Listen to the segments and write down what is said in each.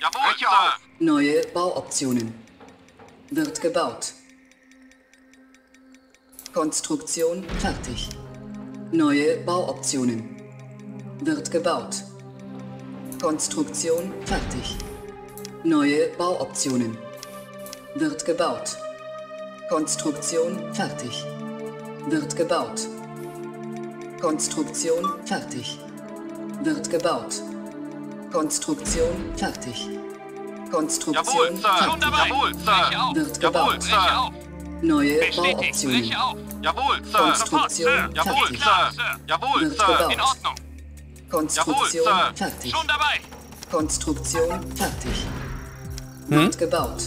Jawohl, Sir. Neue Bauoptionen. Wird gebaut. Konstruktion fertig. Neue Bauoptionen. Wird gebaut. Konstruktion fertig. Neue Bauoptionen. Wird gebaut. Konstruktion fertig. Wird gebaut. Konstruktion fertig. Wird gebaut. Konstruktion fertig. Konstruktion Jawohl, Sir. Schon dabei. Jawohl, Sir. auf. Wird Jawohl, gebaut. Breche Sir. auf. Neue Bestätigt. Bauoptionen. Breche auf. Jawohl, Sir. Konstruktion Jawohl, fertig. Sir. Jawohl, Wird Sir. gebaut. In Ordnung. Konstruktion Jawohl, Sir. fertig. Schon dabei. Konstruktion fertig. Wird gebaut.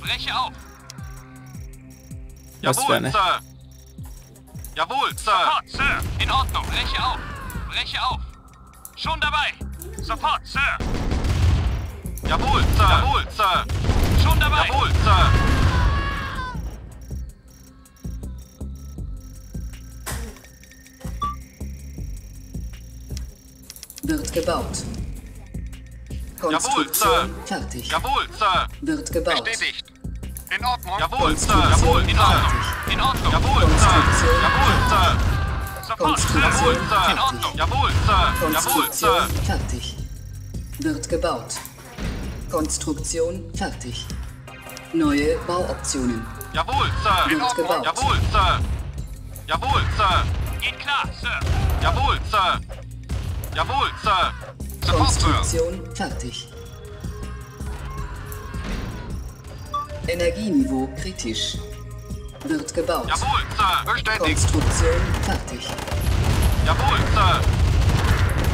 Breche auf. Was Jawohl? Sir. Jawohl, Sir. Sofort, Sir. In Ordnung. Breche auf. Breche auf. Schon dabei. Sofort, Sir. Jawohl, Sir. Jawohl, Sir. Schon dabei. Jawohl, Sir. Wird gebaut. Jawohl, Sir. fertig. Jawohl, Sir. Wird gebaut. Bestätigt. In Ordnung. Jawohl, Sir. Jawohl, In fertig. In Ordnung. Jawohl, Sir. Jawohl, Sir. Sofort, Jawohl, Sir. In Ordnung. Jawohl, Sir. Jawohl, Konstruktion Sir. fertig. Wird gebaut. Konstruktion fertig. Neue Bauoptionen. Jawohl, Sir. Wird gebaut. Jawohl, Sir. Jawohl, Sir. Geht klar, Sir. Jawohl, Sir. Jawohl, Sir. Sofort, Sir. Konstruktion fertig. Energieniveau kritisch. Wird gebaut. Jawohl, Sir. Bestätigt. Konstruktion fertig. Jawohl, Sir.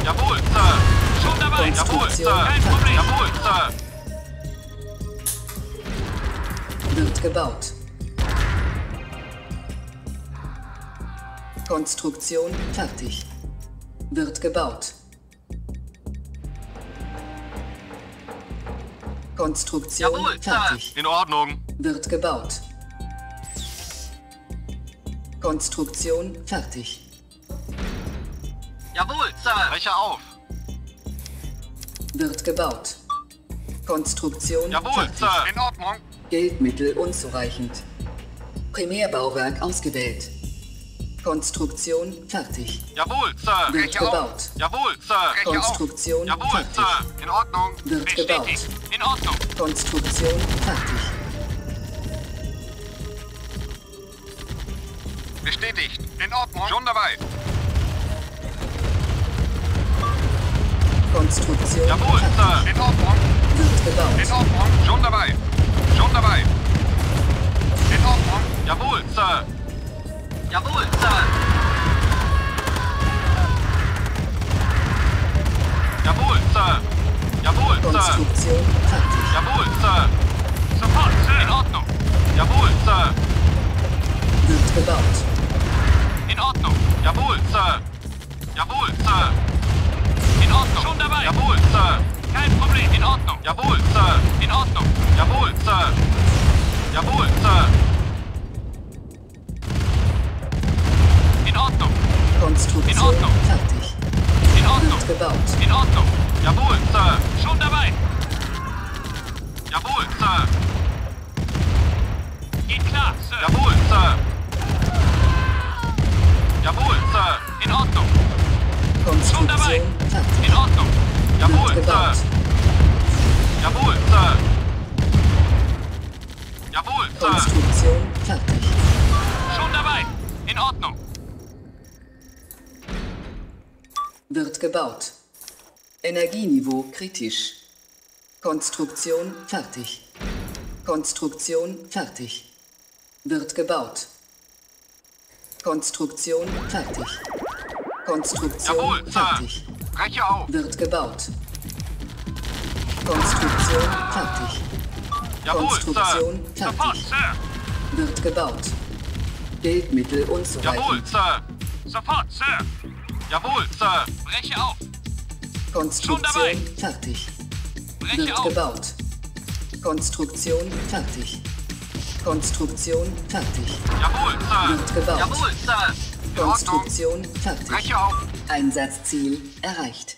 Jawohl, Sir. Schon dabei. Jawohl, Sir. Kein Problem. Jawohl, Sir. Wird gebaut. Konstruktion fertig. Wird gebaut. Konstruktion Jawohl, fertig. In Ordnung. Wird gebaut. Konstruktion fertig. Jawohl, Sir. Breche auf. Wird gebaut. Konstruktion Jawohl, fertig. Sir. In Ordnung. Geldmittel unzureichend. Primärbauwerk ausgewählt. Konstruktion fertig. Jawohl, Sir. Wird Breche auf. gebaut. Jawohl, Sir. Breche auf. Konstruktion Jawohl, fertig. Sir. In Ordnung. Wird gebaut. Bestätigt. In Ordnung. Konstruktion fertig. Bestätigt. In Ordnung. Schon dabei. Konstruktion Jawohl. Sir. In Ordnung. Wird gebaut. In Ordnung. Schon dabei. Schon dabei. In Ordnung. Jawohl, Sir. Jawohl, Sir. Jawohl, Sir. Jawohl, Sir. Konstruktion fertig. Jawohl, Sir. Sofort, Sir. In Ordnung. Jawohl, Sir. Wird gebaut. In Ordnung. Jawohl, Sir. Jawohl, Sir. In Ordnung. Schon dabei. Jawohl, Sir. Kein Problem. In Ordnung. Jawohl, Sir. In Ordnung. Jawohl, Sir. Jawohl, Jawohl, Wird Sir. gebaut. Jawohl, Sir. Jawohl, Sir. Konstruktion fertig. Schon dabei. In Ordnung. Wird gebaut. Energieniveau kritisch. Konstruktion fertig. Konstruktion fertig. Wird gebaut. Konstruktion fertig. Konstruktion Jawohl, Sir. Breche auf. Wird gebaut. Konstruktion fertig. Jawohl, Sir. Konstruktion Sofort, fertig. Sir. Wird gebaut. Geldmittel Jawohl, unzureichend. Sir. Sofort, Sir. Jawohl, Sir. Breche auf. Konstruktion fertig. Breche Wird auf. gebaut. Konstruktion fertig. Konstruktion fertig. Jawohl, Sir. Wird gebaut. Jawohl, Sir. Konstruktion fertig. Einsatzziel erreicht.